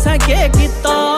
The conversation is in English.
असें केह् कीता